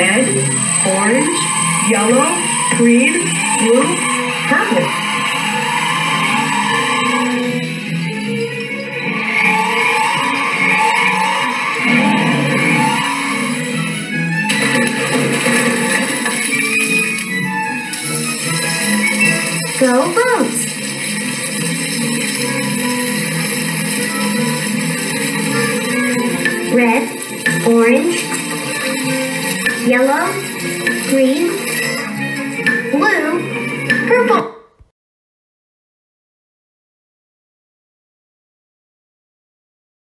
red, orange, yellow, green, blue, purple. Go boats! Red, orange, yellow, green.